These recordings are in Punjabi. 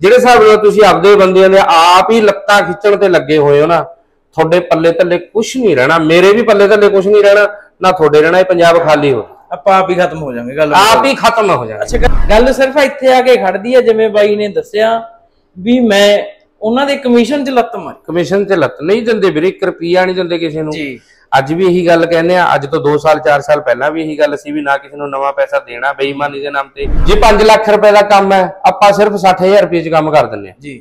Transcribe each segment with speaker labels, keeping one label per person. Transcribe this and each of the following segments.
Speaker 1: ਜਿਹੜੇ ਹਿਸਾਬ ਨਾਲ ਤੁਸੀਂ ਆਪਦੇ ਬੰਦਿਆਂ ਦੇ ਆਪ ਹੀ ਲੱਤਾਂ ਖਿੱਚਣ ਤੇ ਲੱਗੇ ਹੋਏ ਹੋ ਨਾ ਤੁਹਾਡੇ ਪੱਲੇ ਥੱਲੇ ਕੁਝ ਨਹੀਂ ਰਹਿਣਾ ਮੇਰੇ ਵੀ ਪੱਲੇ ਥੱਲੇ ਕੁਝ ਨਹੀਂ ਰਹਿਣਾ ਨਾ ਤੁਹਾਡੇ ਰਹਿਣਾ ਇਹ ਪੰਜਾਬ ਖਾਲੀ ਹੋ
Speaker 2: ਆਪਾਂ ਆਪ ਹੀ ਖਤਮ ਹੋ ਜਾਾਂਗੇ ਗੱਲ
Speaker 1: ਆਪ ਹੀ ਖਤਮ ਹੋ ਜਾਣਾ
Speaker 2: ਅੱਛਾ ਗੱਲ ਸਿਰਫ ਇੱਥੇ ਆ ਕੇ ਖੜਦੀ ਹੈ ਜਿਵੇਂ ਬਾਈ ਨੇ ਦੱਸਿਆ ਵੀ ਮੈਂ ਉਹਨਾਂ ਦੇ ਕਮਿਸ਼ਨ 'ਚ ਲੱਤ ਮਾਰੀ।
Speaker 1: ਕਮਿਸ਼ਨ ਤੇ ਲੱਤ ਨਹੀਂ ਦਿੰਦੇ ਵੀਰੇ 1 ਰੁਪਿਆ ਨਹੀਂ ਦਿੰਦੇ ਕਿਸੇ ਨੂੰ।
Speaker 2: ਜੀ।
Speaker 1: ਅੱਜ ਵੀ ਇਹੀ ਗੱਲ ਕਹਿੰਦੇ ਆ ਅੱਜ ਤੋਂ 2 ਸਾਲ 4 ਸਾਲ ਪਹਿਲਾਂ ਵੀ ਇਹੀ ਗੱਲ ਸੀ ਵੀ ਨਾ ਕਿਸੇ ਨੂੰ ਨਵਾਂ ਪੈਸਾ ਦੇਣਾ ਬੇਈਮਾਨੀ ਦੇ ਨਾਮ ਤੇ। ਜੇ 5 ਲੱਖ ਰੁਪਏ ਦਾ ਕੰਮ ਹੈ ਆਪਾਂ ਸਿਰਫ 60000 ਰੁਪਏ 'ਚ ਕੰਮ ਕਰ ਦਿੰਨੇ ਆ
Speaker 2: ਜੀ।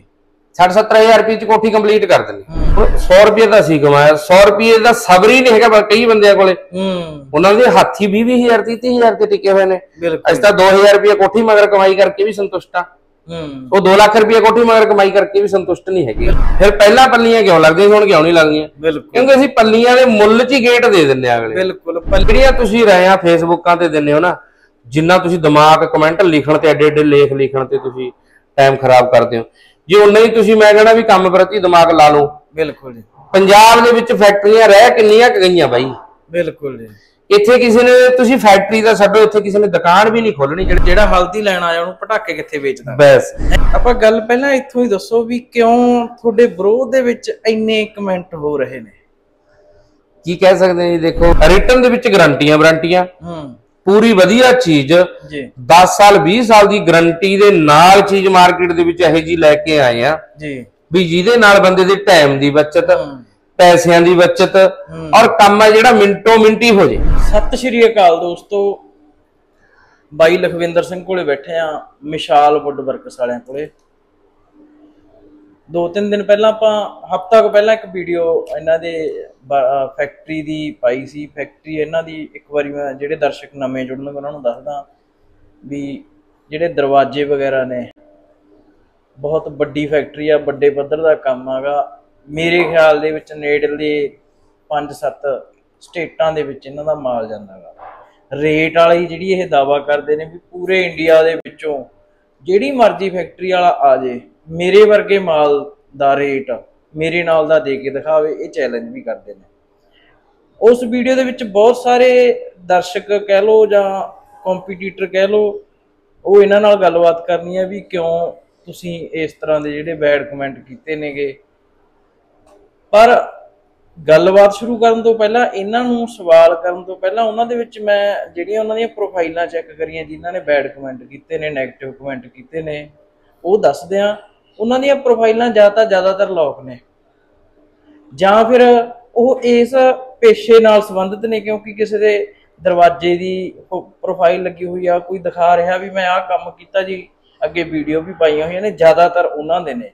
Speaker 1: 60 70000 ਰੁਪਏ 'ਚ ਕੋਠੀ ਕੰਪਲੀਟ ਕਰ ਦਿੰਨੇ। ਹੁਣ 100 ਰੁਪਏ ਦਾ ਸੀ ਕਮਾਇਆ 100 ਰੁਪਏ ਦਾ ਸਬਰ ਹੀ ਨਹੀਂ ਹੈਗਾ ਕਈ ਬੰਦਿਆਂ ਕੋਲੇ।
Speaker 2: ਹੂੰ।
Speaker 1: ਉਹਨਾਂ ਦੇ ਹੱਥੀ 20 20000 30000 ਤੇ ਟਿਕੇ ਹੋਏ ਨੇ। ਅਸੀਂ ਤਾਂ 2000 ਰੁਪਏ ਕੋਠੀ ਮਗਰ ਕਮਾਈ ਕਰਕੇ ਵੀ ਸੰਤੁਸ਼ਟ ਆ ਉਹ 2 ਲੱਖ ਰੁਪਏ ਕੋਠੀ ਮਗਰ ਕਮਾਈ ਕਰਕੇ ਵੀ ਸੰਤੁਸ਼ਟ ਨਹੀਂ ਹੈਗੇ। ਫਿਰ ਪਹਿਲਾਂ ਪੱਲੀਆਂ ਕਿਉਂ ਲੱਗਦੀਆਂ ਹੁਣ ਕਿਉਂ ਨਹੀਂ ਲੱਗਦੀਆਂ? ਕਿਉਂਕਿ ਅਸੀਂ ਪੱਲੀਆਂ ਦੇ ਮੁੱਲ 'ਚ ਹੀ ਗੇਟ ਦੇ ਦਿੰਨੇ ਆ ਅਗਲੇ।
Speaker 2: ਬਿਲਕੁਲ ਪਲ-
Speaker 1: ਜਿਹੜੀਆਂ ਤੁਸੀਂ ਰਹੇ ਆ ਫੇਸਬੁੱਕਾਂ ਤੇ ਦਿੰਨੇ ਹੋ ਨਾ ਜਿੰਨਾ ਤੁਸੀਂ ਦਿਮਾਗ ਕਮੈਂਟ ਲਿਖਣ ਤੇ ਐਡੇ ਐਡੇ ਲੇਖ ਲਿਖਣ ਤੇ ਤੁਸੀਂ ਟਾਈਮ ਖਰਾਬ ਕਰਦੇ ਹੋ। ਜੇ ਉਨਾ ਹੀ ਤੁਸੀਂ ਮੈਂ ਕਹਿੰਦਾ ਵੀ ਕੰਮ ਪ੍ਰਤੀ ਦਿਮਾਗ ਲਾ ਲਓ।
Speaker 2: ਬਿਲਕੁਲ ਜੀ।
Speaker 1: ਪੰਜਾਬ ਦੇ ਵਿੱਚ ਫੈਕਟਰੀਆਂ ਰਹਿ ਕਿੰਨੀਆਂ ਕੁ ਗਈਆਂ ਬਾਈ?
Speaker 2: ਬਿਲਕੁਲ ਜੀ।
Speaker 1: ਇੱਥੇ ਕਿਸੇ ਨੇ ਤੁਸੀਂ ਫੈਕਟਰੀ ਦਾ ਛੱਡੋ ਇੱਥੇ ਕਿਸੇ ਨੇ ਦੁਕਾਨ ਵੀ ਨਹੀਂ ਖੋਲਣੀ ਜਿਹੜੀ
Speaker 2: ਹਲਦੀ ਲੈਣ ਆਇਆ ਉਹਨੂੰ ਪਟਾਕੇ ਕਿੱਥੇ ਵੇਚਦਾ?
Speaker 1: ਬਸ।
Speaker 2: ਆਪਾਂ ਗੱਲ ਪਹਿਲਾਂ ਇੱਥੋਂ ਹੀ ਦੱਸੋ ਵੀ ਕਿਉਂ ਤੁਹਾਡੇ ਵਿਰੋਧ ਦੇ ਵਿੱਚ ਇੰਨੇ ਕਮੈਂਟ ਹੋ ਰਹੇ ਨੇ?
Speaker 1: ਕੀ ਕਹਿ ਸਕਦੇ ਜੀ ਦੇਖੋ ਰਿਟਰਨ ਦੇ ਵਿੱਚ ਗਰੰਟੀਆਂ ਵਾਰੰਟੀਆਂ।
Speaker 2: ਹੂੰ।
Speaker 1: ਪੂਰੀ ਵਧੀਆ ਚੀਜ਼
Speaker 2: ਜੀ।
Speaker 1: 10 ਸਾਲ 20 ਸਾਲ ਦੀ ਗਰੰਟੀ ਦੇ ਨਾਲ ਚੀਜ਼ ਮਾਰਕੀਟ ਦੇ ਵਿੱਚ ਇਹੋ ਜੀ ਲੈ ਕੇ ਆਏ ਆ।
Speaker 2: ਜੀ।
Speaker 1: ਵੀ ਜਿਹਦੇ ਨਾਲ ਬੰਦੇ ਦੇ ਟਾਈਮ ਦੀ ਬਚਤ ਪੈਸਿਆਂ ਦੀ ਬਚਤ ਔਰ ਕੰਮ ਹੈ ਜਿਹੜਾ ਮਿੰਟੋ ਮਿੰਟੀ ਹੋ ਜੇ।
Speaker 2: ਸਤਿ ਸ਼੍ਰੀ ਅਕਾਲ ਦੋਸਤੋ। ਬਾਈ ਲਖਵਿੰਦਰ ਸਿੰਘ ਕੋਲੇ ਬੈਠੇ ਆ ਮਿਸ਼ਾਲ ਵੁੱਡ ਵਰਕਸ ਵਾਲਿਆਂ ਕੋਲੇ। ਦੋ ਤਿੰਨ ਦਿਨ ਪਹਿਲਾਂ ਆਪਾਂ ਹਫਤਾ ਕੁ ਪਹਿਲਾਂ ਇੱਕ ਵੀਡੀਓ ਇਹਨਾਂ ਦੇ ਫੈਕਟਰੀ ਦੀ ਪਾਈ ਸੀ। ਫੈਕਟਰੀ ਇਹਨਾਂ ਦੀ ਇੱਕ ਵਾਰੀ ਮੈਂ ਜਿਹੜੇ ਦਰਸ਼ਕ ਨਵੇਂ ਜੁੜਨਗੇ ਉਹਨਾਂ ਨੂੰ ਦੱਸਦਾ ਵੀ ਜਿਹੜੇ ਦਰਵਾਜ਼ੇ ਵਗੈਰਾ ਨੇ ਬਹੁਤ ਵੱਡੀ ਫੈਕਟਰੀ ਆ ਵੱਡੇ ਪੱਧਰ ਦਾ ਕੰਮ ਆਗਾ ਮੇਰੇ ਖਿਆਲ ਦੇ ਵਿੱਚ ਨੇੜਲੇ 5-7 ਸਟੇਟਾਂ ਦੇ ਵਿੱਚ ਇਹਨਾਂ ਦਾ ਮਾਲ ਜਾਂਦਾਗਾ ਰੇਟ ਵਾਲੀ ਜਿਹੜੀ ਇਹ ਦਾਵਾ ਕਰਦੇ ਨੇ ਵੀ ਪੂਰੇ ਇੰਡੀਆ ਦੇ ਵਿੱਚੋਂ ਜਿਹੜੀ ਮਰਜ਼ੀ ਫੈਕਟਰੀ ਵਾਲਾ ਆ ਜੇ, ਮੇਰੇ ਵਰਗੇ ਮਾਲ ਦਾ ਰੇਟ ਮੇਰੇ ਨਾਲ ਦਾ ਦੇ ਕੇ ਦਿਖਾਵੇ, ਇਹ ਚੈਲੰਜ ਵੀ ਕਰਦੇ ਨੇ। ਉਸ ਵੀਡੀਓ ਦੇ ਵਿੱਚ ਬਹੁਤ ਸਾਰੇ ਦਰਸ਼ਕ ਕਹਿ ਲੋ ਜਾਂ ਕੰਪੀਟੀਟਰ ਕਹਿ ਲੋ ਉਹ ਇਹਨਾਂ ਨਾਲ ਗੱਲਬਾਤ ਕਰਨੀ ਹੈ ਵੀ ਕਿਉਂ ਤੁਸੀਂ ਇਸ ਤਰ੍ਹਾਂ ਦੇ ਜਿਹੜੇ ਬੈਡ ਕਮੈਂਟ ਕੀਤੇ ਨੇਗੇ। ਪਰ ਗੱਲਬਾਤ ਸ਼ੁਰੂ ਕਰਨ ਤੋਂ ਪਹਿਲਾਂ, ਇਹਨਾਂ ਨੂੰ ਸਵਾਲ ਕਰਨ ਤੋਂ ਪਹਿਲਾਂ ਉਹਨਾਂ ਦੇ ਵਿੱਚ ਮੈਂ ਜਿਹੜੀਆਂ ਉਹਨਾਂ ਦੀਆਂ ਪ੍ਰੋਫਾਈਲਾਂ ਚੈੱਕ ਕਰੀਆਂ, ਜਿਨ੍ਹਾਂ ਨੇ ਬੈਡ ਕਮੈਂਟ ਕੀਤੇ ਨੇ 네ਗੇਟਿਵ ਕਮੈਂਟ ਕੀਤੇ ਨੇ, ਉਹ ਦੱਸ ਦਿਆਂ ਉਹਨਾਂ ਦੀਆਂ ਪ੍ਰੋਫਾਈਲਾਂ ਜ਼ਿਆਦਾ ਜ਼ਿਆਦਾਤਰ ਲੋਕ ਨੇ। ਜਾਂ ਫਿਰ ਉਹ ਇਸ ਪੇਸ਼ੇ ਨਾਲ ਸੰਬੰਧਿਤ ਨੇ, ਕਿਉਂਕਿ ਕਿਸੇ ਦੇ ਦਰਵਾਜ਼ੇ ਦੀ ਪ੍ਰੋਫਾਈਲ ਲੱਗੀ ਹੋਈ ਆ, ਕੋਈ ਦਿਖਾ ਰਿਹਾ ਵੀ ਮੈਂ ਆਹ ਕੰਮ ਕੀਤਾ ਜੀ, ਅੱਗੇ ਵੀਡੀਓ ਵੀ ਪਾਈਆਂ ਹੋਈਆਂ ਨੇ, ਜ਼ਿਆਦਾਤਰ ਉਹਨਾਂ ਦੇ ਨੇ।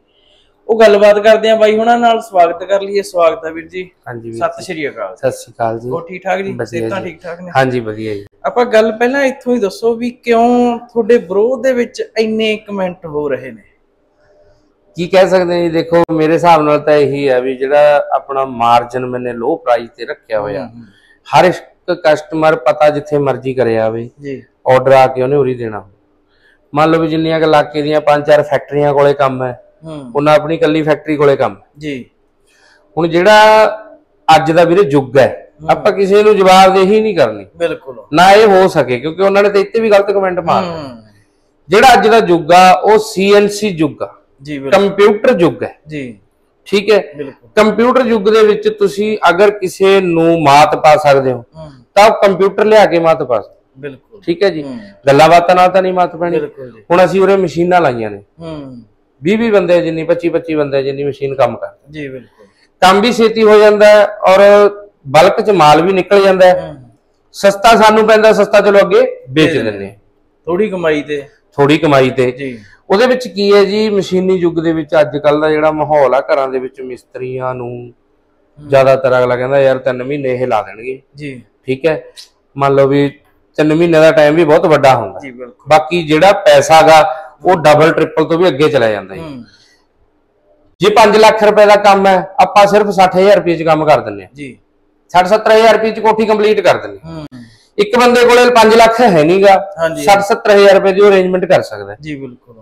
Speaker 2: ਉਹ ਗੱਲਬਾਤ ਕਰਦੇ ਆ ਬਾਈ ਉਹਨਾਂ ਨਾਲ ਸਵਾਗਤ ਕਰ ਲਈਏ ਸਵਾਗਤ ਹੈ ਵੀਰ ਜੀ।
Speaker 1: ਹਾਂਜੀ ਵੀਰ
Speaker 2: ਸਤਿ ਸ਼੍ਰੀ ਅਕਾਲ।
Speaker 1: ਸਤਿ ਸ਼੍ਰੀ ਅਕਾਲ ਜੀ।
Speaker 2: ਉਹ ਠੀਕ ਠਾਕ ਜੀ? ਸਿਹਤਾਂ। ਠੀਕ ਠਾਕ ਨੇ?
Speaker 1: ਹਾਂਜੀ ਵਧੀਆ ਜੀ।
Speaker 2: ਆਪਾਂ ਗੱਲ ਪਹਿਲਾਂ ਇੱਥੋਂ ਹੀ ਦੱਸੋ ਵੀ ਕਿਉਂ ਤੁਹਾਡੇ ਵਿਰੋਧ ਦੇ ਵਿੱਚ ਇੰਨੇ ਕਮੈਂਟ ਹੋ ਰਹੇ ਨੇ?
Speaker 1: ਕੀ ਕਹਿ ਸਕਦੇ ਹਾਂ ਜੀ? ਦੇਖੋ ਮੇਰੇ ਹਿਸਾਬ ਨਾਲ ਤਾਂ ਇਹੀ ਹੈ ਵੀ ਜਿਹੜਾ ਆਪਣਾ ਮਾਰਜਨ ਮੈਨੇ ਲੋ ਪ੍ਰਾਈਸ ਤੇ ਰੱਖਿਆ ਹੋਇਆ ਹਰ ਇੱਕ ਕਸਟਮਰ ਪਤਾ ਜਿੱਥੇ ਮਰਜ਼ੀ ਕਰਿਆ ਆਵੇ
Speaker 2: ਜੀ।
Speaker 1: ਆਰਡਰ ਆ ਕੇ ਉਹਨੇ ਉਰੀ ਦੇਣਾ। ਮੰਨ ਲਓ ਵੀ ਜਿੰਨੀਆਂ ਕਿ ਇਲਾਕੇ ਦੀਆਂ ਪੰਜ ਚਾਰ ਫੈਕਟਰੀਆਂ ਕੋਲੇ ਕੰਮ ਹੈ
Speaker 2: ਹੂੰ
Speaker 1: ਉਹਨਾਂ ਆਪਣੀ ਕੱਲੀ ਫੈਕਟਰੀ ਕੋਲੇ ਕੰਮ।
Speaker 2: ਜੀ।
Speaker 1: ਹੁਣ ਜਿਹੜਾ ਅੱਜ ਦਾ ਵੀਰੇ ਯੁੱਗ ਹੈ ਆਪਾਂ ਕਿਸੇ ਨੂੰ ਜਵਾਬਦੇਹੀ ਨਹੀਂ ਕਰਨੀ।
Speaker 2: ਬਿਲਕੁਲ।
Speaker 1: ਨਾ ਇਹ ਹੋ ਸਕੇ ਕਿਉਂਕਿ ਉਹਨਾਂ ਨੇ ਤਾਂ ਇੱਥੇ ਵੀ ਗਲਤ ਕਮੈਂਟ ਮਾਰ
Speaker 2: ਹੂੰ।
Speaker 1: ਜਿਹੜਾ ਅੱਜ ਦਾ ਯੁੱਗ ਆ ਉਹ ਸੀਐਨਸੀ ਯੁੱਗ ਆ।
Speaker 2: ਜੀ ਬਿਲਕੁਲ।
Speaker 1: ਕੰਪਿਊਟਰ ਯੁੱਗ ਹੈ।
Speaker 2: ਜੀ।
Speaker 1: ਠੀਕ ਹੈ?
Speaker 2: ਬਿਲਕੁਲ।
Speaker 1: ਕੰਪਿਊਟਰ ਯੁੱਗ ਦੇ ਵਿੱਚ ਤੁਸੀਂ ਅਗਰ ਕਿਸੇ ਨੂੰ ਮਾਤ ਪਾ ਸਕਦੇ ਹੋ ਤਾਂ ਕੰਪਿਊਟਰ ਲਿਆ ਕੇ ਮਾਤ ਪਾ ਸਕਦੇ।
Speaker 2: ਬਿਲਕੁਲ।
Speaker 1: ਠੀਕ ਹੈ ਜੀ? ਗੱਲਾਂ ਬਾਤਾਂ ਨਾਲ ਤਾਂ ਨਹੀਂ ਮਾਤ ਪੈਣੀ। ਹੁਣ ਅਸੀਂ ਉਰੇ ਮਸ਼ੀਨਾਂ ਲਾਈਆਂ ਨੇ।
Speaker 2: ਹੂੰ।
Speaker 1: 20 20 ਬੰਦੇ ਜਿੰਨੀ 25 25 ਬੰਦੇ ਜਿੰਨੀ ਮਸ਼ੀਨ ਕੰਮ ਕਰਦੀ।
Speaker 2: ਜੀ ਬਿਲਕੁਲ।
Speaker 1: ਕੰਮ ਵੀ ਛੇਤੀ ਹੋ ਜਾਂਦਾ ਔਰ ਬਲਕ ਚ ਮਾਲ ਵੀ ਨਿਕਲ ਜਾਂਦਾ। ਸਸਤਾ ਸਾਨੂੰ ਪੈਂਦਾ ਸਸਤਾ ਚਲੋ ਅੱਗੇ ਵੇਚ ਹਾਂ।
Speaker 2: ਥੋੜੀ ਕਮਾਈ ਤੇ।
Speaker 1: ਥੋੜੀ ਕਮਾਈ ਤੇ।
Speaker 2: ਜੀ।
Speaker 1: ਉਹਦੇ ਵਿੱਚ ਕੀ ਹੈ ਜੀ ਮਸ਼ੀਨੀ ਯੁੱਗ ਦੇ ਵਿੱਚ ਅੱਜ ਕੱਲ ਦਾ ਜਿਹੜਾ ਮਾਹੌਲ ਆ ਘਰਾਂ ਦੇ ਵਿੱਚ ਮਿਸਤਰੀਆਂ ਨੂੰ ਜ਼ਿਆਦਾਤਰ ਅਗਲਾ ਕਹਿੰਦਾ ਯਾਰ 3 ਮਹੀਨੇ ਇਹ ਲਾ ਦੇਣਗੇ।
Speaker 2: ਜੀ।
Speaker 1: ਠੀਕ ਹੈ? ਮੰਨ ਲਓ ਵੀ 3 ਮਹੀਨੇ ਦਾ ਟਾਈਮ ਵੀ ਬਹੁਤ ਵੱਡਾ ਹੁੰਦਾ।
Speaker 2: ਜੀ ਬਿਲਕੁਲ।
Speaker 1: ਬਾਕੀ ਜਿਹੜਾ ਪੈਸਾ ਗਾ ਉਹ ਡਬਲ ਟ੍ਰਿਪਲ ਤੋਂ ਵੀ ਅੱਗੇ ਚਲਾ ਜਾਂਦਾ ਜੀ।
Speaker 2: ਹੂੰ।
Speaker 1: ਜੇ 5 ਲੱਖ ਰੁਪਏ ਦਾ ਕੰਮ ਹੈ ਆਪਾਂ ਸਿਰਫ 60000 ਰੁਪਏ 'ਚ ਕੰਮ ਕਰ ਦਿੰਨੇ ਆ
Speaker 2: ਜੀ।
Speaker 1: 60 70000 ਰੁਪਏ 'ਚ ਕੋਠੀ ਕੰਪਲੀਟ ਕਰ ਦਿੰਨੇ ਇੱਕ ਬੰਦੇ ਕੋਲੇ 5 ਲੱਖ ਹੈ ਨਹੀਂਗਾ
Speaker 2: ਹਾਂਜੀ।
Speaker 1: 60 70000 ਰੁਪਏ ਦੀ ਅਰੇਂਜਮੈਂਟ ਕਰ ਸਕਦਾ
Speaker 2: ਜੀ ਬਿਲਕੁਲ।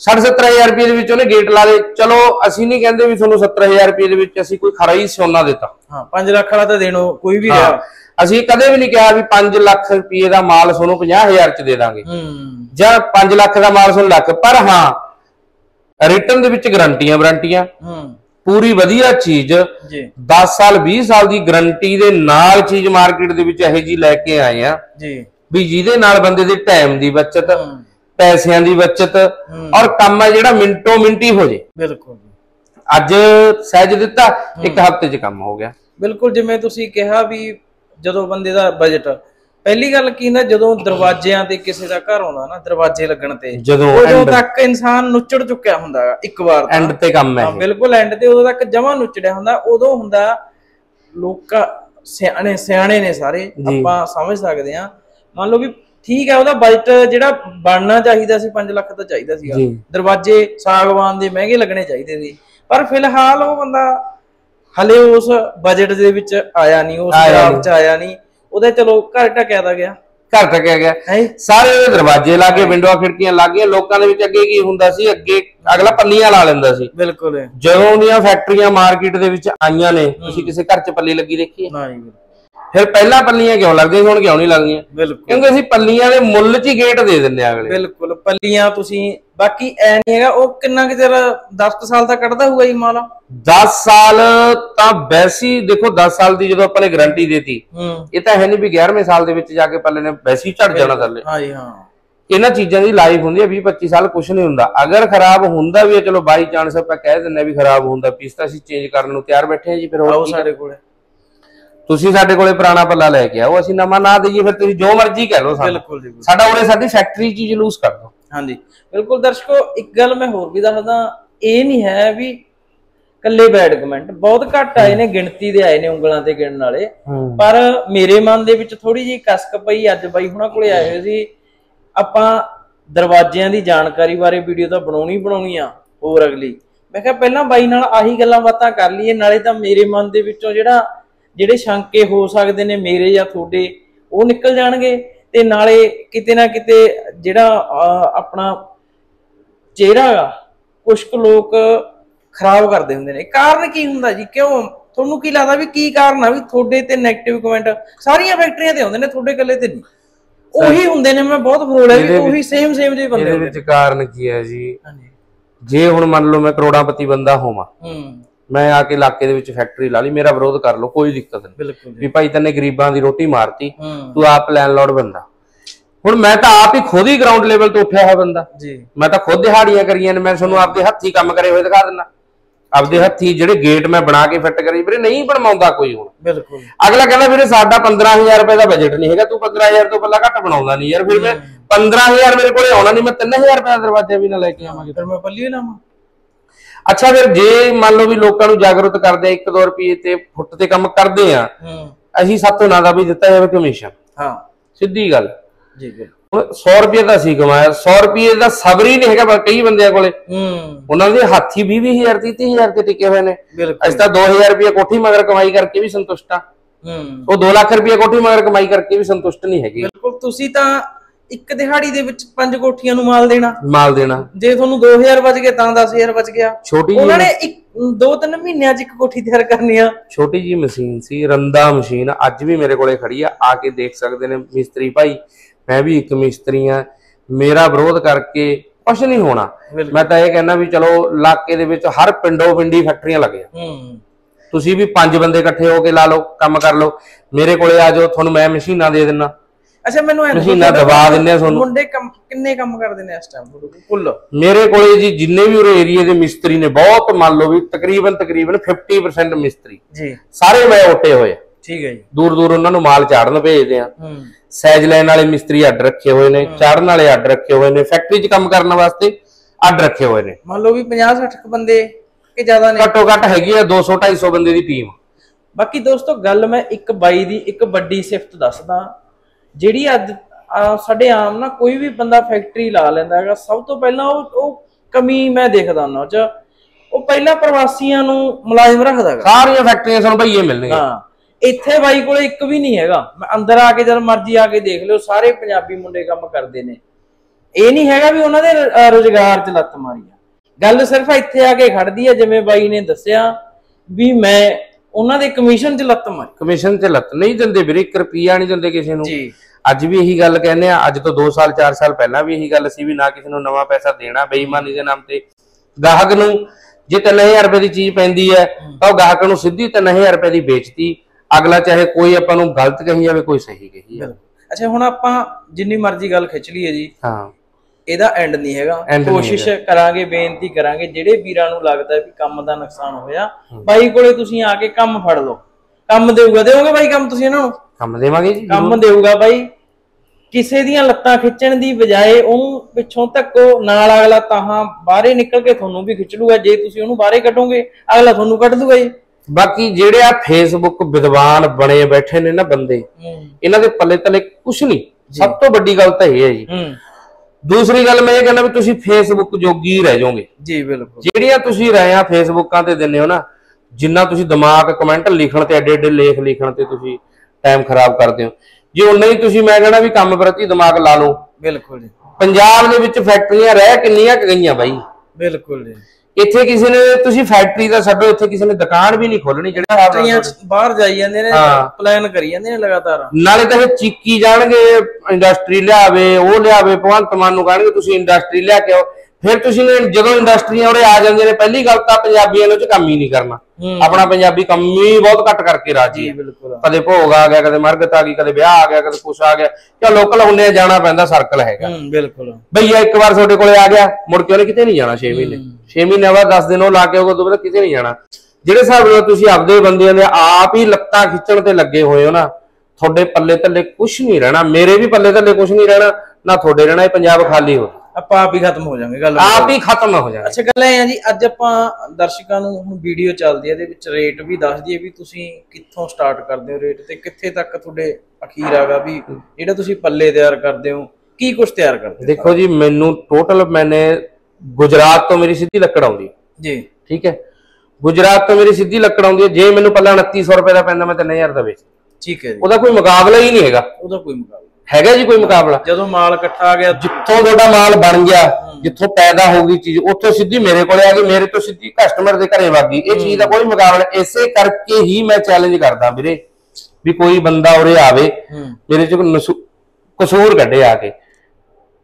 Speaker 1: 60 70000 ਰੁਪਏ ਦੇ ਵਿੱਚ ਉਹਨੇ ਗੇਟ ਲਾ ਲੇ ਚਲੋ ਅਸੀਂ ਨਹੀਂ ਕਹਿੰਦੇ ਵੀ ਤੁਹਾਨੂੰ 70000 ਰੁਪਏ ਦੇ ਵਿੱਚ ਅਸੀਂ ਕੋਈ ਖਰਾ ਹੀ ਸੋਨਾ ਦਿੱਤਾ।
Speaker 2: ਹਾਂ 5 ਲੱਖ ਵਾਲਾ ਤਾਂ ਦੇਣੋ ਕੋਈ ਵੀ ਰਿਹਾ।
Speaker 1: ਅਸੀਂ ਕਦੇ ਵੀ ਨਹੀਂ ਕਿਹਾ ਵੀ 5 ਲੱਖ ਰੁਪਏ ਦਾ ਮਾਲ ਤੁਹਾਨੂੰ 50000 ਚ ਦੇ ਦਾਂਗੇ।
Speaker 2: ਹੂੰ।
Speaker 1: ਜਾਂ 5 ਲੱਖ ਦਾ ਮਾਲ ਤੁਹਾਨੂੰ ਲੱਖ ਪਰ ਹਾਂ ਰਿਟਰਨ ਦੇ ਵਿੱਚ ਗਾਰੰਟੀਆਂ ਵਾਰੰਟੀਆਂ।
Speaker 2: ਹੂੰ।
Speaker 1: ਪੂਰੀ ਵਧੀਆ ਚੀਜ਼
Speaker 2: ਜੀ।
Speaker 1: 10 ਸਾਲ 20 ਸਾਲ ਦੀ ਗਾਰੰਟੀ ਦੇ ਨਾਲ ਚੀਜ਼ ਮਾਰਕੀਟ ਦੇ ਵਿੱਚ ਇਹੋ ਜੀ ਲੈ ਕੇ ਆਏ ਆ।
Speaker 2: ਜੀ।
Speaker 1: ਵੀ ਜਿਹਦੇ ਨਾਲ ਬੰਦੇ ਦੀ ਟਾਈਮ ਦੀ ਬਚਤ ਪੈਸਿਆਂ ਦੀ ਬਚਤ ਔਰ ਕੰਮ ਹੈ ਜਿਹੜਾ ਮਿੰਟੋ ਮਿੰਟੀ ਹੋ ਜੇ।
Speaker 2: ਬਿਲਕੁਲ
Speaker 1: ਅੱਜ ਸਹਿਜ ਦਿੱਤਾ ਇੱਕ ਹਫ਼ਤੇ 'ਚ ਕੰਮ ਹੋ ਗਿਆ।
Speaker 2: ਬਿਲਕੁਲ ਜਿਵੇਂ ਤੁਸੀਂ ਕਿਹਾ ਵੀ ਜਦੋਂ ਬੰਦੇ ਦਾ ਬਜਟ ਪਹਿਲੀ ਗੱਲ ਕੀ ਨਾ ਜਦੋਂ ਦਰਵਾਜ਼ਿਆਂ ਤੇ ਕਿਸੇ ਦਾ ਘਰ ਆਉਂਦਾ ਨਾ ਦਰਵਾਜ਼ੇ ਲੱਗਣ ਤੇ
Speaker 1: ਜਦੋਂ
Speaker 2: ਉਦੋਂ ਤੱਕ ਇਨਸਾਨ ਨੁੱਚੜ ਚੁੱਕਿਆ ਹੁੰਦਾ ਇੱਕ ਵਾਰ
Speaker 1: ਐਂਡ ਤੇ ਕੰਮ ਹੈ
Speaker 2: ਬਿਲਕੁਲ ਐਂਡ ਤੇ ਉਦੋਂ ਤੱਕ ਜਮਾ ਨੁੱਚੜਿਆ ਹੁੰਦਾ ਉਦੋਂ ਹੁੰਦਾ ਲੋਕਾਂ ਸਿਆਣੇ ਸਿਆਣੇ ਨੇ ਸਾਰੇ। ਆਪਾਂ ਸਮਝ ਸਕਦੇ ਆ ਮੰਨ ਲਓ ਵੀ ਠੀਕ ਹੈ ਉਹਦਾ ਬਜਟ ਜਿਹੜਾ ਬਣਨਾ ਚਾਹੀਦਾ ਸੀ 5 ਲੱਖ ਦਾ ਚਾਹੀਦਾ ਸੀਗਾ। ਦਰਵਾਜ਼ੇ ਸਾਗਵਾਨ ਦੇ ਮਹਿੰਗੇ ਲੱਗਣੇ ਚਾਹੀਦੇ ਸੀ। ਪਰ ਫਿਲਹਾਲ ਉਹ ਬੰਦਾ ਹਲੇ ਉਸ ਬਜਟ ਦੇ ਵਿੱਚ ਆਇਆ ਨਹੀਂ ਉਸ ਹਿਸਾਬ ਚ ਆਇਆ ਨਹੀਂ। ਉਹਦਾ ਚਲੋ ਘਰ ਢਕਿਆ ਦਾ ਗਿਆ।
Speaker 1: ਘਰ ਟਕਿਆ ਗਿਆ। ਸਾਰੇ ਦਰਵਾਜ਼ੇ ਲਾਗੇ ਵਿੰਡੋਆਂ ਖਿੜਕੀਆਂ ਲੱਗੀਆਂ ਲੋਕਾਂ ਦੇ ਵਿੱਚ ਅੱਗੇ ਕੀ ਹੁੰਦਾ ਸੀ? ਅੱਗੇ ਅਗਲਾ ਪੰਨੀਆਂ ਲਾ ਲੈਂਦਾ ਸੀ।
Speaker 2: ਬਿਲਕੁਲ।
Speaker 1: ਜਦੋਂ ਦੀਆਂ ਫੈਕਟਰੀਆਂ ਮਾਰਕੀਟ ਦੇ ਵਿੱਚ ਆਈਆਂ ਨੇ ਤੁਸੀਂ ਕਿਸੇ ਘਰ 'ਚ ਪੱਲੀ ਲੱਗੀ ਦੇਖੀ ਹੈ?
Speaker 2: ਨਾ ਜੀ
Speaker 1: ਫਿਰ ਪਹਿਲਾਂ ਪੱਲੀਆਂ ਕਿਉਂ ਲੱਗਦੀਆਂ ਸੀ, ਹੁਣ ਕਿਉਂ ਨਹੀਂ ਲੱਗਦੀਆਂ?
Speaker 2: ਬਿਲਕੁਲ।
Speaker 1: ਕਿਉਂਕਿ ਅਸੀਂ ਪੱਲੀਆਂ ਦੇ ਮੁੱਲ 'ਚ ਹੀ ਗੇਟ ਦੇ ਦਿੰਦੇ ਆ ਅਗਲੇ।
Speaker 2: ਬਿਲਕੁਲ ਪੱਲੀਆਂ ਤੁਸੀਂ ਬਾਕੀ ਐ ਨਹੀਂ ਹੈਗਾ ਉਹ ਕਿੰਨਾ ਕਿ ਚਿਰ 10 ਸਾਲ ਤੱਕ ਕੱਢਦਾ ਹੋਊਗਾ ਜੀ ਮਾਲ?
Speaker 1: 10 ਸਾਲ ਤਾਂ ਵੈਸੀ ਦੇਖੋ 10 ਸਾਲ ਦੀ ਜਦੋਂ ਆਪਾਂ ਨੇ ਗਾਰੰਟੀ ਦੇਤੀ ਇਹ ਤਾਂ ਹੈ ਨਹੀਂ ਵੀ 11ਵੇਂ ਸਾਲ ਦੇ ਵਿੱਚ ਜਾ ਕੇ ਪੱਲੇ ਨੇ ਵੈਸੀ ਝੜ ਜਾਣਾ ਥੱਲੇ।
Speaker 2: ਹਾਂ ਜੀ ਹਾਂ।
Speaker 1: ਇਹਨਾਂ ਚੀਜ਼ਾਂ ਦੀ ਲਾਈਫ ਹੁੰਦੀ ਹੈ 20 25 ਸਾਲ ਕੁਝ ਨਹੀਂ ਹੁੰਦਾ। ਅਗਰ ਖਰਾਬ ਹੁੰਦਾ ਵੀ ਹੈ ਚਲੋ ਬਾਈ ਚਾਂਸ ਆਪਾਂ ਕਹਿ ਦਿੰਨੇ ਵੀ ਖਰਾਬ ਹੁੰਦਾ ਪੀਸ ਤਾਂ ਅਸੀਂ ਚੇਂਜ ਕਰਨ ਨੂੰ ਤਿਆਰ ਬੈਠੇ ਆ ਜੀ ਫਿਰ ਹੋਰ
Speaker 2: ਸਾਡੇ ਕੋਲੇ।
Speaker 1: ਤੁਸੀਂ ਸਾਡੇ ਕੋਲੇ ਪੁਰਾਣਾ ਪੱਲਾ ਲੈ ਕੇ ਆਓ ਅਸੀਂ ਨਵਾਂ ਨਾ ਦਈਏ ਫਿਰ ਤੁਸੀਂ ਜੋ ਮਰਜ਼ੀ ਕਹਿ ਲਓ ਸਾਨੂੰ।
Speaker 2: ਬਿਲਕੁਲ ਜੀ ਬਿਲਕੁਲ।
Speaker 1: ਸਾਡਾ ਉਹਨੇ ਸਾਡੀ ਫੈਕਟਰੀ 'ਚ ਜਲੂਸ ਕਰ ਦੋ
Speaker 2: ਹਾਂਜੀ। ਬਿਲਕੁਲ ਦਰਸ਼ਕੋ ਇੱਕ ਗੱਲ ਮੈਂ ਹੋਰ ਵੀ ਦੱਸਦਾ ਇਹ ਨਹੀਂ ਹੈ ਵੀ ਕੱਲੇ ਬੈਡ ਕਮੈਂਟ ਬਹੁਤ ਘੱਟ ਆਏ ਨੇ ਗਿਣਤੀ ਦੇ ਆਏ ਨੇ ਉਂਗਲਾਂ ਤੇ ਗਿਣਨ ਵਾਲੇ। ਪਰ ਮੇਰੇ ਮਨ ਦੇ ਵਿੱਚ ਥੋੜੀ ਜਿਹੀ ਕਸਕ ਪਈ ਅੱਜ ਬਾਈ ਹੁਣਾਂ ਕੋਲੇ ਆਏ ਹੋਏ ਸੀ। ਆਪਾਂ ਦਰਵਾਜ਼ਿਆਂ ਦੀ ਜਾਣਕਾਰੀ ਬਾਰੇ ਵੀਡੀਓ ਤਾਂ ਬਣਾਉਣੀ ਬਣਾਉਣੀ ਆ ਹੋਰ ਅਗਲੀ। ਮੈਂ ਕਿਹਾ ਪਹਿਲਾਂ ਬਾਈ ਨਾਲ ਆਹੀ ਗੱਲਾਂ ਬਾਤਾਂ ਕਰ ਲਈਏ ਨਾਲੇ ਤਾਂ ਮੇਰੇ ਮਨ ਦੇ ਵਿੱਚੋਂ ਜਿਹੜਾ ਜਿਹੜੇ ਸ਼ੰਕੇ ਹੋ ਸਕਦੇ ਨੇ ਮੇਰੇ ਜਾਂ ਤੁਹਾਡੇ ਉਹ ਨਿਕਲ ਜਾਣਗੇ ਤੇ ਨਾਲੇ ਕਿਤੇ ਨਾ ਕਿਤੇ ਜਿਹੜਾ ਆਪਣਾ ਚਿਹਰਾ ਆ ਕੁਝ ਕੁ ਲੋਕ ਖਰਾਬ ਕਰਦੇ ਹੁੰਦੇ ਨੇ। ਕਾਰਨ ਕੀ ਹੁੰਦਾ ਜੀ? ਕਿਉਂ? ਤੁਹਾਨੂੰ ਕੀ ਲੱਗਦਾ ਵੀ ਕੀ ਕਾਰਨ ਆ ਵੀ ਤੁਹਾਡੇ ਤੇ 네ਗੇਟਿਵ ਕਮੈਂਟ ਸਾਰੀਆਂ ਫੈਕਟਰੀਆਂ ਤੇ ਆਉਂਦੇ ਨੇ ਤੁਹਾਡੇ ਇਕੱਲੇ ਤੇ ਨਹੀਂ। ਉਹੀ ਹੁੰਦੇ ਨੇ ਮੈਂ ਬਹੁਤ ਫਰੋੜਿਆ ਵੀ ਉਹੀ ਸੇਮ ਸੇਮ ਜਿਹੇ ਬੰਦੇ
Speaker 1: ਇਹਦੇ
Speaker 2: ਹੁੰਦੇ
Speaker 1: ਵਿੱਚ ਕਾਰਨ ਕੀ ਹੈ ਜੀ?
Speaker 2: ਹਾਂਜੀ।
Speaker 1: ਜੇ ਹੁਣ ਮੰਨ ਲਓ ਮੈਂ ਕਰੋੜਾਪਤੀ ਬੰਦਾ ਹੋਵਾਂ
Speaker 2: ਹੂੰ।
Speaker 1: ਮੈਂ ਆ ਕੇ ਇਲਾਕੇ ਦੇ ਵਿੱਚ ਫੈਕਟਰੀ ਲਾ ਲਈ ਮੇਰਾ ਵਿਰੋਧ ਕਰ ਲਓ ਕੋਈ ਦਿੱਕਤ ਨਹੀਂ। ਵੀ ਭਾਈ ਤੈਨੇ ਗਰੀਬਾਂ ਦੀ ਰੋਟੀ ਮਾਰਤੀ ਤੂੰ ਆਪ ਲੈਂਡਲੋਰਡ ਬੰਦਾ। ਹੁਣ ਮੈਂ ਤਾਂ ਆਪ ਹੀ ਖੁਦ ਹੀ ਗਰਾਊਂਡ ਲੈਵਲ ਤੋਂ ਉੱਠਿਆ ਹੋਇਆ ਬੰਦਾ।
Speaker 2: ਜੀ।
Speaker 1: ਮੈਂ ਤਾਂ ਖੁਦ ਦਿਹਾੜੀਆਂ ਕਰੀਆਂ ਨੇ ਮੈਂ ਤੁਹਾਨੂੰ ਆਪਦੇ ਹੱਥੀ ਕੰਮ ਕਰੇ ਹੋਏ ਦਿਖਾ ਦਿੰਦਾ। ਆਪਦੇ ਹੱਥੀ ਜਿਹੜੇ ਗੇਟ ਮੈਂ ਬਣਾ ਕੇ ਫਿੱਟ ਕਰੀ ਵੀਰੇ ਨਹੀਂ ਬਣਵਾਉਂਦਾ ਕੋਈ ਹੁਣ।
Speaker 2: ਬਿਲਕੁਲ।
Speaker 1: ਅਗਲਾ ਕਹਿੰਦਾ ਵੀਰੇ ਸਾਡਾ 15000 ਰੁਪਏ ਦਾ ਬਜਟ ਨਹੀਂ ਹੈਗਾ ਤੂੰ 15000 ਤੋਂ ਪਹਿਲਾਂ ਘੱਟ ਬਣਾਉਂਦਾ ਨਹੀਂ ਯਾਰ ਫਿਰ ਮੈਂ 15000 ਮੇਰੇ ਕੋਲੇ ਆਉਣਾ ਨਹੀਂ ਮੈਂ 3000 ਰੁਪਏ ਦਾ ਦਰਵਾਜ਼ਾ ਵੀ ਨਾ ਲੈ ਕੇ ਆਵਾਂਗੇ
Speaker 2: ਫਿਰ ਮੈਂ ਪੱਲੀ ਲਾਵਾਂ।
Speaker 1: ਅੱਛਾ ਫਿਰ ਜੇ ਮੰਨ ਲਓ ਵੀ ਲੋਕਾਂ ਨੂੰ ਜਾਗਰੂਕ ਕਰਦੇ ਆ 1-2 ਰੁਪਏ ਤੇ ਫੁੱਟ ਤੇ ਕੰਮ ਕਰਦੇ ਆ ਅਸੀਂ ਸਾਤੋਂ ਨਾ ਦਾ ਵੀ ਦਿੱਤਾ ਜਾਵੇ ਕਮਿਸ਼ਨ
Speaker 2: ਹਾਂ।
Speaker 1: ਸਿੱਧੀ ਗੱਲ।
Speaker 2: ਜੀ ਬਿਲਕੁਲ
Speaker 1: ਹੁਣ 100 ਰੁਪਏ ਦਾ ਸੀ ਕਮਾਇਆ 100 ਰੁਪਏ ਦਾ ਸਬਰ ਹੀ ਨਹੀਂ ਹੈਗਾ ਪਰ ਕਈ ਬੰਦਿਆਂ ਕੋਲੇ।
Speaker 2: ਹੂੰ।
Speaker 1: ਉਹਨਾਂ ਦੇ ਹੱਥੀ 20-20000 30000 ਤੇ ਟਿਕੇ ਹੋਏ ਨੇ। ਅਸੀਂ ਤਾਂ 2000 ਰੁਪਏ ਕੋਠੀ ਮਗਰ ਕਮਾਈ ਕਰਕੇ ਵੀ ਸੰਤੁਸ਼ਟ ਆ।
Speaker 2: ਹੂੰ।
Speaker 1: ਉਹ 2 ਲੱਖ ਰੁਪਏ ਕੋਠੀ ਮਗਰ ਕਮਾਈ ਕਰਕੇ ਵੀ ਸੰਤੁਸ਼ਟ ਨਹੀਂ ਹੈਗੇ।
Speaker 2: ਬਿਲਕੁਲ ਤੁਸੀਂ ਤਾਂ ਇੱਕ ਦਿਹਾੜੀ ਦੇ ਵਿੱਚ ਪੰਜ ਕੋਠੀਆਂ ਨੂੰ ਮਾਲ ਦੇਣਾ।
Speaker 1: ਮਾਲ ਦੇਣਾ।
Speaker 2: ਜੇ ਤੁਹਾਨੂੰ 2000 ਬਚ ਗਏ ਤਾਂ 10000 ਬਚ ਗਿਆ।
Speaker 1: ਛੋਟੀ
Speaker 2: ਉਹਨਾਂ ਨੇ ਇੱਕ ਦੋ ਤਿੰਨ ਮਹੀਨਿਆਂ 'ਚ ਇੱਕ ਕੋਠੀ ਤਿਆਰ ਕਰਨੀ ਆ।
Speaker 1: ਛੋਟੀ ਜੀ ਮਸ਼ੀਨ ਸੀ ਰੰਦਾ ਮਸ਼ੀਨ। ਅੱਜ ਵੀ ਮੇਰੇ ਕੋਲੇ ਖੜੀ ਆ ਆ ਕੇ ਦੇਖ ਸਕਦੇ ਨੇ ਮਿਸਤਰੀ ਭਾਈ। ਮੈਂ ਵੀ ਇੱਕ ਮਿਸਤਰੀ ਆ। ਮੇਰਾ ਵਿਰੋਧ ਕਰਕੇ ਕੁਛ ਨਹੀਂ ਹੋਣਾ। ਮੈਂ ਤਾਂ ਇਹ ਕਹਿੰਦਾ ਵੀ ਚਲੋ ਇਲਾਕੇ ਦੇ ਵਿੱਚ ਹਰ ਪਿੰਡੋਂ ਪਿੰਡੀ ਫੈਕਟਰੀਆਂ ਲੱਗ ਜਾਣ
Speaker 2: ਹੂੰ।
Speaker 1: ਤੁਸੀਂ ਵੀ ਪੰਜ ਬੰਦੇ ਇਕੱਠੇ ਹੋ ਕੇ ਲਾ ਲਓ ਕੰਮ ਕਰ ਲਓ। ਮੇਰੇ ਕੋਲੇ ਆ ਜਾਓ ਤੁਹਾਨੂੰ ਮੈਂ ਮਸ਼ੀਨਾਂ ਦੇ ਦਿੰਨਾ
Speaker 2: ਅੱਛਾ ਮੈਨੂੰ ਇਹ
Speaker 1: ਮਸ਼ੀਨਾਂ ਦਬਾ ਦਿੰਦੇ ਆ ਤੁਹਾਨੂੰ।
Speaker 2: ਮੁੰਡੇ ਕਿੰਨੇ ਕੰਮ ਕਰਦੇ ਨੇ ਇਸ ਟਾਈਮ ਕੋਲ
Speaker 1: ਮੇਰੇ ਕੋਲੇ ਜੀ ਜਿੰਨੇ ਵੀ ਉਰੇ ਏਰੀਏ ਦੇ ਮਿਸਤਰੀ ਨੇ ਬਹੁਤ ਮੰਨ ਲਓ ਵੀ ਤਕਰੀਬਨ ਤਕਰੀਬਨ 50% ਮਿਸਤਰੀ।
Speaker 2: ਜੀ।
Speaker 1: ਸਾਰੇ ਮੈਂ ਉੱਟੇ ਹੋਏ।
Speaker 2: ਠੀਕ ਹੈ ਜੀ।
Speaker 1: ਦੂਰ ਦੂਰ ਉਹਨਾਂ ਨੂੰ ਮਾਲ ਚਾੜਨ ਭੇਜਦੇ ਆ।
Speaker 2: ਹੂੰ।
Speaker 1: ਸਾਈਜ਼ ਲੈਣ ਵਾਲੇ ਮਿਸਤਰੀ ਅੱਡ ਰੱਖੇ ਹੋਏ ਨੇ ਚਾੜਨ ਵਾਲੇ ਅੱਡ ਰੱਖੇ ਹੋਏ ਨੇ ਫੈਕਟਰੀ 'ਚ ਕੰਮ ਕਰਨ ਵਾਸਤੇ ਅੱਡ ਰੱਖੇ ਹੋਏ ਨੇ।
Speaker 2: ਮੰਨ ਲਓ ਵੀ 50 60 ਬੰਦੇ ਕਿ ਜ਼ਿਆਦਾ ਨੇ?
Speaker 1: ਘੱਟੋ ਘੱਟ ਹੈਗੀ ਆ 200 250 ਬੰਦੇ ਦੀ ਟੀਮ
Speaker 2: ਬਾਕੀ ਦੋਸਤੋ ਗੱਲ ਮੈਂ ਇੱਕ ਬਾਈ ਦੀ ਇੱਕ ਵੱਡੀ ਸਿਫਤ ਦੱਸਦਾ। ਜਿਹੜੀ ਅੱਜ ਸਾਡੇ ਆਮ ਨਾ ਕੋਈ ਵੀ ਬੰਦਾ ਫੈਕਟਰੀ ਲਾ ਲੈਂਦਾ ਹੈਗਾ ਸਭ ਤੋਂ ਪਹਿਲਾਂ ਉਹ ਉਹ ਕਮੀ ਮੈਂ ਦੇਖਦਾ ਉਹਨਾਂ 'ਚ ਉਹ ਪਹਿਲਾਂ ਪ੍ਰਵਾਸੀਆਂ ਨੂੰ ਮੁਲਾਜ਼ਮ ਰੱਖਦਾ ਹੈਗਾ।
Speaker 1: ਸਾਰੀਆਂ ਫੈਕਟਰੀਆਂ ਸਾਨੂੰ ਭਈਏ ਮਿਲਣਗੇ
Speaker 2: ਹਾਂ ਇੱਥੇ ਬਾਈ ਕੋਲੇ ਇੱਕ ਵੀ ਨਹੀਂ ਹੈਗਾ। ਮੈਂ ਅੰਦਰ ਆ ਕੇ ਜਦ ਮਰਜ਼ੀ ਆ ਕੇ ਦੇਖ ਲਿਓ ਸਾਰੇ ਪੰਜਾਬੀ ਮੁੰਡੇ ਕੰਮ ਕਰਦੇ ਨੇ। ਇਹ ਨਹੀਂ ਹੈਗਾ ਵੀ ਉਹਨਾਂ ਦੇ ਰੁਜ਼ਗਾਰ 'ਚ ਲੱਤ ਮਾਰੀ ਆ। ਗੱਲ ਸਿਰਫ ਇੱਥੇ ਆ ਕੇ ਖੜਦੀ ਆ ਜਿਵੇਂ ਬਾਈ ਨੇ ਦੱਸਿਆ ਵੀ ਮੈਂ ਉਹਨਾਂ ਦੇ ਕਮਿਸ਼ਨ 'ਚ ਲੱਤ ਮਾਰੀ।
Speaker 1: ਕਮਿਸ਼ਨ ਤੇ ਲੱਤ ਨਹੀਂ ਦਿੰਦੇ ਵੀਰੇ 1 ਰੁਪਿਆ ਨਹੀਂ ਦਿੰਦੇ ਕਿਸੇ ਨੂੰ।
Speaker 2: ਜੀ।
Speaker 1: ਅੱਜ ਵੀ ਇਹੀ ਗੱਲ ਕਹਿੰਦੇ ਆ ਅੱਜ ਤੋਂ 2 ਸਾਲ 4 ਸਾਲ ਪਹਿਲਾਂ ਵੀ ਇਹੀ ਗੱਲ ਸੀ ਵੀ ਨਾ ਕਿਸੇ ਨੂੰ ਨਵਾਂ ਪੈਸਾ ਦੇਣਾ ਬੇਈਮਾਨੀ ਦੇ ਨਾਮ ਤੇ। ਗਾਹਕ ਨੂੰ ਜੇ 3000 ਰੁਪਏ ਦੀ ਚੀਜ਼ ਪੈਂਦੀ ਹੈ ਤਾਂ ਉਹ ਗਾਹਕ ਨੂੰ ਸਿੱਧੀ 3000 ਰੁਪਏ ਦੀ ਵੇਚਤੀ। ਅਗਲਾ ਚਾਹੇ ਕੋਈ ਆਪਾਂ ਨੂੰ ਗਲਤ ਕਹੀ ਜਾਵੇ ਕੋਈ ਸਹੀ ਕਹੀ ਜਾਵੇ।
Speaker 2: ਅੱਛਾ ਹੁਣ ਆਪਾਂ ਜਿੰਨੀ ਮਰਜ਼ੀ ਗੱਲ ਖਿੱਚ ਲਈਏ ਜੀ।
Speaker 1: ਹਾਂ।
Speaker 2: ਇਹਦਾ ਐਂਡ ਨਹੀਂ ਹੈਗਾ। ਕੋਸ਼ਿਸ਼ ਕਰਾਂਗੇ ਬੇਨਤੀ ਕਰਾਂਗੇ ਜਿਹੜੇ ਵੀਰਾਂ ਨੂੰ ਲੱਗਦਾ ਵੀ ਕੰਮ ਦਾ ਨੁਕਸਾਨ ਹੋਇਆ ਬਾਈ ਕੋਲੇ ਤੁਸੀਂ ਆ ਕੇ ਕੰਮ ਫੜ ਲਓ। ਕੰਮ ਦੇਊਗਾ ਦੇਓਗੇ ਬਾਈ ਕੰਮ ਤੁਸੀਂ ਇਹਨਾਂ ਨੂੰ?
Speaker 1: ਕੰਮ ਦੇਵਾਂਗੇ ਜੀ
Speaker 2: ਕੰਮ ਦੇਊਗਾ ਬਾਈ। ਕਿਸੇ ਦੀਆਂ ਲੱਤਾਂ ਖਿੱਚਣ ਦੀ ਬਜਾਏ ਉਹਨੂੰ ਪਿੱਛੋਂ ਧੱਕੋ ਨਾਲ ਅਗਲਾ ਤਾਹਾਂ ਬਾਹਰੇ ਨਿਕਲ ਕੇ ਤੁਹਾਨੂੰ ਵੀ ਖਿੱਚ ਲੂਗਾ। ਜੇ ਤੁਸੀਂ ਉਹਨੂੰ ਬਾਹਰੇ ਕੱਢੋਗੇ ਅਗਲਾ ਤੁਹਾਨੂੰ ਕੱਢ ਦੂਗਾ ਜੀ।
Speaker 1: ਬਾਕੀ ਜਿਹੜੇ ਆ ਫੇਸਬੁੱਕ ਵਿਦਵਾਨ ਬਣੇ ਬੈਠੇ ਨੇ ਨਾ ਬੰਦੇ ਇਹਨਾਂ ਦੇ ਪੱਲੇ ਤਲੇ ਕੁਝ ਨਹੀਂ ਸਭ ਤੋਂ ਵੱਡੀ ਗੱਲ ਤਾਂ ਇਹ ਹੈ ਜੀ। ਦੂਸਰੀ ਗੱਲ ਮੈਂ ਇਹ ਕਹਿੰਦਾ ਵੀ ਤੁਸੀਂ ਫੇਸਬੁੱਕ ਜੋਗੀ ਰਹਿ ਜਾਓਗੇ।
Speaker 2: ਜੀ ਬਿਲਕੁਲ।
Speaker 1: ਜਿਹੜੀਆਂ ਤੁਸੀਂ ਰਹੇ ਆ ਫੇਸਬੁੱਕਾਂ ਤੇ ਦਿੰਦੇ ਹੋ ਨਾ ਜਿੰਨਾ ਤੁਸੀਂ ਦਿਮਾਗ ਕਮੈਂਟ ਲਿਖਣ ਤੇ ਐਡੇ ਐਡੇ ਲੇਖ ਲਿਖਣ ਤੇ ਤੁਸੀਂ ਟਾਈਮ ਖਰਾਬ ਕਰਦੇ ਹੋ। ਜੇ ਉਨਾ ਹੀ ਤੁਸੀਂ ਮੈਂ ਕਹਿੰਦਾ ਵੀ ਕੰਮ ਪ੍ਰਤੀ ਦਿਮਾਗ ਲਾ ਲਓ।
Speaker 2: ਬਿਲਕੁਲ ਜੀ।
Speaker 1: ਪੰਜਾਬ ਦੇ ਵਿੱਚ ਫੈਕਟਰੀਆਂ ਰਹਿ ਕਿੰਨੀਆਂ ਕੁ ਗਈਆਂ ਬਾਈ?
Speaker 2: ਬਿਲਕੁਲ ਜੀ।
Speaker 1: ਇੱਥੇ ਕਿਸੇ ਨੇ ਤੁਸੀਂ ਫੈਕਟਰੀ ਦਾ ਛੱਡੋ ਇੱਥੇ ਕਿਸੇ ਨੇ ਦੁਕਾਨ ਵੀ ਨਹੀਂ ਖੋਲਣੀ ਜਿਹੜਾ
Speaker 2: ਬਾਹਰ ਜਾਈ ਜਾਂਦੇ ਨੇ। ਪਲਾਨ ਕਰੀ ਜਾਂਦੇ ਨੇ ਲਗਾਤਾਰ
Speaker 1: ਨਾਲੇ ਤਾਂ ਇਹ ਚੀਕੀ ਜਾਣਗੇ ਇੰਡਸਟਰੀ ਲਿਆਵੇ ਉਹ ਲਿਆਵੇ ਭਗਵੰਤ ਮਾਨ ਨੂੰ ਕਹਿਣਗੇ ਤੁਸੀਂ ਇੰਡਸਟਰੀ ਲਿਆ ਕੇ ਆਓ ਫਿਰ ਤੁਸੀਂ ਨੇ ਜਦੋਂ ਇੰਡਸਟਰੀਆਂ ਉਰੇ ਆ ਜਾਂਦੀਆਂ ਨੇ ਪਹਿਲੀ ਗੱਲ ਤਾਂ ਪੰਜਾਬੀਆਂ ਨੂੰ ਚ ਕੰਮ ਹੀ ਨਹੀਂ ਕਰਨਾ। ਆਪਣਾ ਪੰਜਾਬੀ ਕੰਮ ਹੀ ਬਹੁਤ ਘੱਟ ਕਰਕੇ ਰਾਜੀ
Speaker 2: ਜੀ
Speaker 1: ਕਦੇ ਭੋਗ ਆ ਗਿਆ ਕਦੇ ਮਰਗਤ ਆ ਗਈ ਕਦੇ ਵਿਆਹ ਆ ਗਿਆ ਕਦੇ ਕੁਛ ਆ ਗਿਆ। ਕਿਆ ਲੋਕਲ ਹੁੰਨੇ ਜਾਣਾ ਪੈਂਦਾ ਸਰਕਲ ਹੈਗਾ।
Speaker 2: ਬਿਲਕੁਲ।
Speaker 1: ਭਈਆ ਇੱਕ ਵਾਰ ਤੁਹਾਡੇ ਕੋਲੇ ਆ ਗਿਆ ਮੁੜ ਕੇ ਉਹਨੇ ਕਿਤੇ ਨਹੀਂ ਜਾਣਾ 6 ਮਹੀਨੇ। 6 ਮਹੀਨੇ ਬਾਅਦ 10 ਦਿਨ ਉਹ ਲਾ ਕੇ ਉਦੋਂ ਬਾਅਦ ਕਿਤੇ ਨਹੀਂ ਜਾਣਾ। ਜਿਹੜੇ ਹਿਸਾਬ ਨਾਲ ਤੁਸੀਂ ਆਪਦੇ ਬੰਦਿਆਂ ਦੇ ਆਪ ਹੀ ਲੱਤਾਂ ਖਿੱਚਣ ਤੇ ਲੱਗੇ ਹੋਏ ਹੋ ਨਾ ਤੁਹਾਡੇ ਪੱਲੇ ਥੱਲੇ ਕੁਝ ਨਹੀਂ ਰਹਿਣਾ। ਮੇਰੇ ਵੀ ਪੱਲੇ ਥੱਲੇ ਕੁਝ ਨਹੀਂ ਰਹਿਣਾ ਨਾ ਤੁਹਾਡੇ ਰਹਿਣਾ ਇਹ ਪੰਜਾਬ ਖਾਲੀ ਹੋ।
Speaker 2: ਆਪਾਂ ਆਪ ਹੀ ਖਤਮ ਹੋ ਜਾਵਾਂਗੇ ਗੱਲ
Speaker 1: ਆਪ ਹੀ ਖਤਮ ਹੋ ਜਾਣਾ
Speaker 2: ਅੱਛਾ ਗੱਲ ਇਹ ਆ ਜੀ ਅੱਜ ਆਪਾਂ ਦਰਸ਼ਕਾਂ ਨੂੰ ਹੁਣ ਵੀਡੀਓ ਚੱਲਦੀ ਹੈ ਇਹਦੇ ਵਿੱਚ ਰੇਟ ਵੀ ਦੱਸ ਦਈਏ ਵੀ ਤੁਸੀਂ ਕਿੱਥੋਂ ਸਟਾਰਟ ਕਰਦੇ ਹੋ ਰੇਟ ਤੇ ਕਿੱਥੇ ਤੱਕ ਤੁਹਾਡੇ ਅਖੀਰ ਆਗਾ ਵੀ ਜਿਹੜਾ ਤੁਸੀਂ ਪੱਲੇ ਤਿਆਰ ਕਰਦੇ ਹੋ ਕੀ ਕੁਝ ਤਿਆਰ ਕਰਦੇ ਹੋ?
Speaker 1: ਦੇਖੋ ਜੀ ਮੈਨੂੰ ਟੋਟਲ ਮੈਨੇ ਗੁਜਰਾਤ ਤੋਂ ਮੇਰੀ ਸਿੱਧੀ ਲੱਕੜ ਆਉਂਦੀ।
Speaker 2: ਜੀ।
Speaker 1: ਠੀਕ ਹੈ? ਗੁਜਰਾਤ ਤੋਂ ਮੇਰੀ ਸਿੱਧੀ ਲੱਕੜ ਆਉਂਦੀ ਹੈ ਜੇ ਮੈਨੂੰ ਪੱਲਾ 2900 ਰੁਪਏ ਦਾ ਪੈਂਦਾ ਮੈਂ 3000 ਦਾ ਵੇਚ
Speaker 2: ਠੀਕ ਹੈ ਜੀ।
Speaker 1: ਉਹਦਾ ਕੋਈ ਮੁਕਾਬਲਾ ਹੀ ਨਹੀਂ ਹੈਗਾ।
Speaker 2: ਉਹਦਾ ਕੋਈ ਮੁਕਾਬਲਾ
Speaker 1: ਹੈਗਾ ਜੀ ਕੋਈ ਮੁਕਾਬਲਾ?
Speaker 2: ਜਦੋਂ ਮਾਲ ਇਕੱਠਾ ਆ ਗਿਆ।
Speaker 1: ਜਿੱਥੋਂ ਤੁਹਾਡਾ ਮਾਲ ਬਣ ਗਿਆ ਜਿੱਥੋਂ ਪੈਦਾ ਹੋ ਗਈ ਚੀਜ਼ ਉੱਥੋਂ ਸਿੱਧੀ ਮੇਰੇ ਕੋਲੇ ਆ ਗਈ ਮੇਰੇ ਤੋਂ ਸਿੱਧੀ ਕਸਟਮਰ ਦੇ ਘਰੇ ਵਗ ਗਈ। ਇਹ ਚੀਜ਼ ਦਾ ਕੋਈ ਮੁਕਾਬਲਾ ਇਸੇ ਕਰਕੇ ਹੀ ਮੈਂ ਚੈਲੰਜ ਕਰਦਾ ਵੀਰੇ ਵੀ ਕੋਈ ਬੰਦਾ ਉਰੇ ਆਵੇ ਮੇਰੇ ਚ ਕਸੂਰ ਕੱਢੇ ਆ ਕੇ।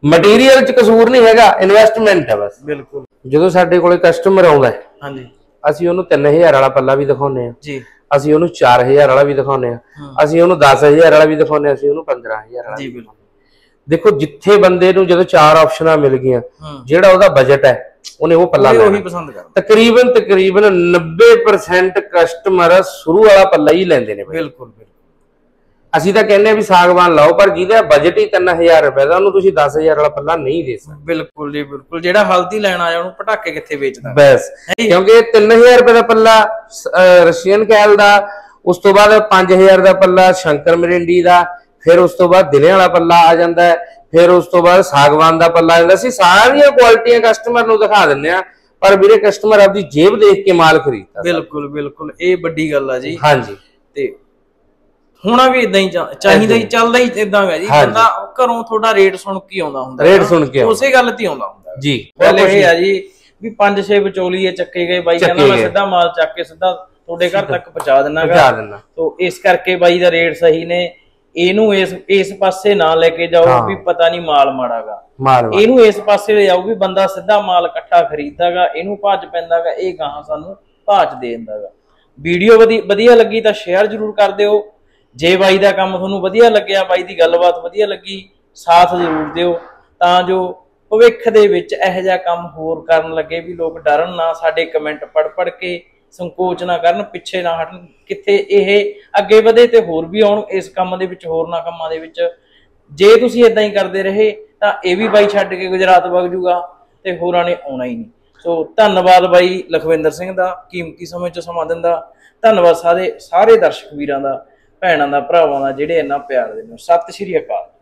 Speaker 1: ਮਟੀਰੀਅਲ ਚ ਕਸੂਰ ਨਹੀਂ ਹੈਗਾ ਇਨਵੈਸਟਮੈਂਟ ਹੈ ਬਸ।
Speaker 2: ਬਿਲਕੁਲ।
Speaker 1: ਜਦੋਂ ਸਾਡੇ ਕੋਲੇ ਕਸਟਮਰ ਆਉਂਦਾ
Speaker 2: ਹਾਂਜੀ।
Speaker 1: ਅਸੀਂ ਉਹਨੂੰ 3000 ਵਾਲਾ ਪੱਲਾ ਵੀ ਦਿਖਾਉਂਦੇ ਆ
Speaker 2: ਜੀ।
Speaker 1: ਅਸੀਂ ਉਹਨੂੰ 4000 ਵਾਲਾ ਵੀ ਦਿਖਾਉਂਦੇ ਆ। ਅਸੀਂ ਉਹਨੂੰ 10000 ਵਾਲਾ ਵੀ ਦਿਖਾਉਂਦੇ ਆ ਅਸੀਂ ਉਹਨੂੰ 15000 ਵਾਲਾ
Speaker 2: ਜੀ ਬਿਲਕੁਲ।
Speaker 1: ਦੇਖੋ ਜਿੱਥੇ ਬੰਦੇ ਨੂੰ ਜਦੋਂ ਚਾਰ ਆਪਸ਼ਨਾਂ ਮਿਲ ਗਈਆਂ ਜਿਹੜਾ ਉਹਦਾ ਬਜਟ ਹੈ ਉਹਨੇ ਉਹ ਪੱਲਾ ਲੈਣਾ।
Speaker 2: ਉਹੀ ਪਸੰਦ ਕਰਦਾ
Speaker 1: ਤਕਰੀਬਨ ਤਕਰੀਬਨ 90% ਕਸਟਮਰ ਸ਼ੁਰੂ ਵਾਲਾ ਪੱਲਾ ਹੀ ਲੈਂਦੇ ਨੇ।
Speaker 2: ਬਿਲਕੁਲ ਬਿਲਕੁਲ।
Speaker 1: ਅਸੀਂ ਤਾਂ ਕਹਿੰਦੇ ਆ ਵੀ ਸਾਗਵਾਨ ਲਾਓ ਪਰ ਜਿਹਦਾ ਬਜਟ ਹੀ 3000 ਰੁਪਏ ਦਾ ਉਹਨੂੰ ਤੁਸੀਂ 10000 ਵਾਲਾ ਪੱਲਾ ਨਹੀਂ ਦੇ ਸਕਦੇ।
Speaker 2: ਬਿਲਕੁਲ ਜੀ ਬਿਲਕੁਲ। ਜਿਹੜਾ ਹਲਦੀ ਲੈਣ ਆਇਆ ਉਹਨੂੰ ਪਟਾਕੇ ਕਿੱਥੇ ਵੇਚਦਾ?
Speaker 1: ਬਸ। ਕਿਉਂਕਿ 3000 ਰੁਪਏ ਦਾ ਪੱਲਾ ਰਸ਼ੀਅਨ ਕੈਲ ਦਾ ਉਸ ਤੋਂ ਬਾਅਦ 5000 ਦਾ ਪੱਲਾ ਸ਼ੰਕਰ ਮਰਿੰਡੀ ਦਾ ਫਿਰ ਉਸ ਤੋਂ ਬਾਅਦ ਦਿਨੇ ਵਾਲਾ ਪੱਲਾ ਆ ਜਾਂਦਾ ਹੈ ਫਿਰ ਉਸ ਤੋਂ ਬਾਅਦ ਸਾਗਵਾਨ ਦਾ ਪੱਲਾ ਆ ਜਾਂਦਾ। ਸੀ ਸਾਰੀਆਂ ਕੁਆਲਿਟੀਆਂ ਕਸਟਮਰ ਨੂੰ ਦਿਖਾ ਦਿੰਦੇ ਆ ਪਰ ਵੀਰੇ ਕਸਟਮਰ ਆਪਦੀ ਜੇਬ ਦੇਖ ਕੇ ਮਾਲ ਖਰੀਦਦਾ।
Speaker 2: ਬਿਲਕੁਲ ਬਿਲਕੁਲ। ਇਹ ਵੱਡੀ ਗੱਲ ਆ ਜੀ।
Speaker 1: ਹਾਂਜੀ।
Speaker 2: ਤੇ ਹੋਣਾ ਵੀ ਇਦਾਂ ਹੀ ਚਾਹੀਦਾ ਹੀ ਚੱਲਦਾ ਹੀ ਇਦਾਂ ਹੈ ਜੀ। ਬੰਦਾ ਘਰੋਂ ਤੁਹਾਡਾ ਰੇਟ ਸੁਣ ਕੇ ਆਉਂਦਾ ਹੁੰਦਾ
Speaker 1: ਰੇਟ। ਸੁਣ ਕੇ।
Speaker 2: ਉਸੇ ਗੱਲ ਤੇ ਆਉਂਦਾ ਹੁੰਦਾ
Speaker 1: ਜੀ।
Speaker 2: ਗੱਲ ਇਹ ਆ ਜੀ ਵੀ ਪੰਜ ਛੇ ਵਿਚੋਲੀਏ ਚੱਕੇ ਗਏ ਬਾਈ ਕਹਿੰਦਾ ਮੈਂ। ਸਿੱਧਾ ਮਾਲ ਚੱਕ ਕੇ ਸਿੱਧਾ ਤੁਹਾਡੇ ਘਰ ਤੱਕ ਪਹੁੰਚਾ ਦਿੰਨਾਗਾ
Speaker 1: ਪਹੁੰਚਾ ਦਿੰਦਾ।
Speaker 2: ਤੋ ਇਸ ਕਰਕੇ ਬਾਈ ਦਾ ਰੇਟ ਸਹੀ ਨੇ। ਇਹਨੂੰ ਇਸ ਇਸ ਪਾਸੇ ਨਾ ਲੈ ਕੇ ਜਾਓ। ਵੀ ਪਤਾ ਨਹੀਂ ਮਾਲ ਮਾੜਾਗਾ ਇਹਨੂੰ ਇਸ ਪਾਸੇ ਲੈ ਜਾਓ ਵੀ ਬੰਦਾ ਸਿੱਧਾ ਮਾਲ ਇਕੱਠਾ ਖਰੀਦਦਾਗਾ ਇਹਨੂੰ ਭੱਜ ਪੈਂਦਾਗਾ ਇਹ ਗਾਹਾਂ ਸਾਨੂੰ ਭਾਜ ਦੇ ਦਿੰਦਾਗਾ ਵੀਡੀਓ ਵਧੀ- ਵਧੀਆ ਲੱਗੀ ਤਾਂ ਸ਼ੇਅਰ ਜ਼ਰੂਰ ਕਰ ਦਿਓ। ਜੇ ਬਾਈ ਦਾ ਕੰਮ ਤੁਹਾਨੂੰ ਵਧੀਆ ਲੱਗਿਆ, ਬਾਈ ਦੀ ਗੱਲਬਾਤ ਵਧੀਆ ਲੱਗੀ, ਸਾਥ ਜ਼ਰੂਰ ਦਿਓ। ਤਾਂ ਜੋ ਭਵਿੱਖ ਦੇ ਵਿੱਚ ਇਹੋ ਜਿਹਾ ਕੰਮ ਹੋਰ ਕਰਨ ਲੱਗੇ ਵੀ ਲੋਕ ਡਰਨ ਨਾ, ਸਾਡੇ ਕਮੈਂਟ ਪੜ ਪੜ ਕੇ ਸੰਕੋਚ ਨਾ ਕਰਨ, ਪਿੱਛੇ ਨਾ ਹਟਣ, ਕਿੱਥੇ ਇਹ ਅੱਗੇ ਵਧੇ ਤੇ ਹੋਰ ਵੀ ਆਉਣ, ਇਸ ਕੰਮ ਦੇ ਵਿੱਚ ਹੋਰ ਨਾ ਕੰਮਾਂ ਦੇ ਵਿੱਚ। ਜੇ ਤੁਸੀਂ ਇਦਾਂ ਹੀ ਕਰਦੇ ਰਹੇ, ਤਾਂ ਇਹ ਵੀ ਬਾਈ ਛੱਡ ਕੇ ਗੁਜਰਾਤ ਵਗ ਜੂਗਾ ਤੇ ਹੋਰਾਂ ਨੇ ਆਉਣਾ ਹੀ ਨਹੀਂ। ਸੋ ਧੰਨਵਾਦ ਬਾਈ ਲਖਵਿੰਦਰ ਸਿੰਘ ਦਾ, ਕੀਮਤੀ ਸਮੇਂ ਚ ਸਮਾਂ ਦਿੰਦਾ। ਧੰਨਵਾਦ ਸਾਰੇ ਸਾਰੇ ਦਰਸ਼ਕ ਵੀਰਾਂ ਦਾ। ਭੈਣਾਂ ਦਾ ਭਰਾਵਾਂ ਦਾ ਜਿਹੜੇ ਇੰਨਾ ਪਿਆਰ ਦਿੰਦੇ ਹੋ। ਸਤਿ ਸ਼੍ਰੀ ਅਕਾਲ।